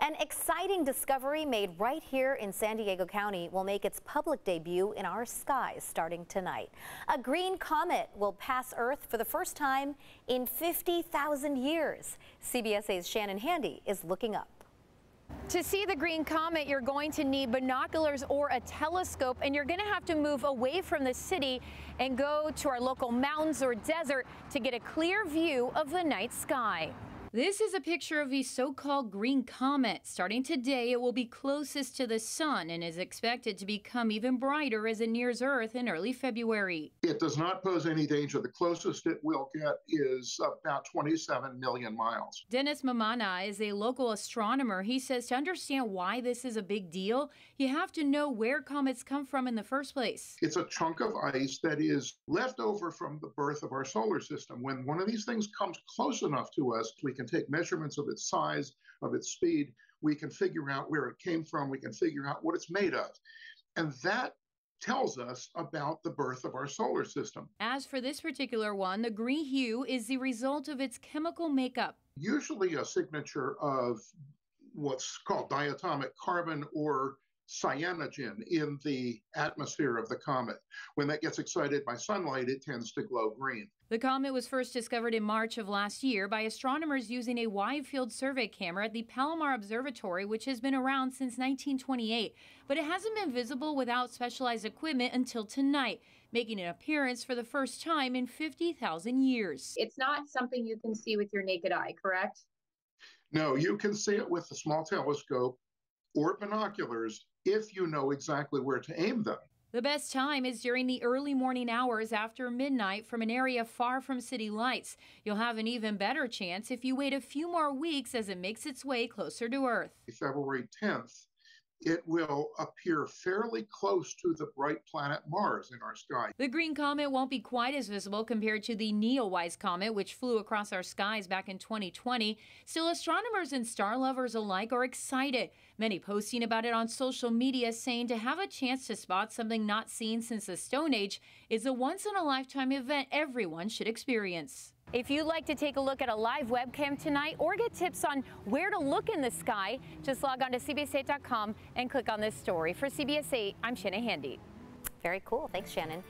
An exciting discovery made right here in San Diego County will make its public debut in our skies starting tonight. A green comet will pass Earth for the first time in 50,000 years. CBS 8's Shannon Handy is looking up. To see the green comet, you're going to need binoculars or a telescope, and you're going to have to move away from the city and go to our local mountains or desert to get a clear view of the night sky. This is a picture of the so-called green comet. Starting today, it will be closest to the sun and is expected to become even brighter as it nears Earth in early February. It does not pose any danger. The closest it will get is about 27 million miles. Dennis Mammana is a local astronomer. He says to understand why this is a big deal, you have to know where comets come from in the first place. It's a chunk of ice that is left over from the birth of our solar system. When one of these things comes close enough to us, we can take measurements of its size, of its speed. We can figure out where it came from. We can figure out what it's made of. And that tells us about the birth of our solar system. As for this particular one, the green hue is the result of its chemical makeup. Usually a signature of what's called diatomic carbon or cyanogen in the atmosphere of the comet. When that gets excited by sunlight, it tends to glow green. The comet was first discovered in March of last year by astronomers using a wide field survey camera at the Palomar Observatory, which has been around since 1928. But it hasn't been visible without specialized equipment until tonight, making an appearance for the first time in 50,000 years. It's not something you can see with your naked eye, correct? No, you can see it with a small telescope or binoculars if you know exactly where to aim them. The best time is during the early morning hours after midnight from an area far from city lights. You'll have an even better chance if you wait a few more weeks as it makes its way closer to Earth. February 10th it will appear fairly close to the bright planet Mars in our sky. The green comet won't be quite as visible compared to the Neowise comet, which flew across our skies back in 2020. Still, astronomers and star lovers alike are excited. Many posting about it on social media, saying to have a chance to spot something not seen since the Stone Age is a once in a lifetime event everyone should experience. If you'd like to take a look at a live webcam tonight or get tips on where to look in the sky, just log on to CBS8.com and click on this story. For CBS 8, I'm Shannon Handy. Very cool. Thanks, Shannon.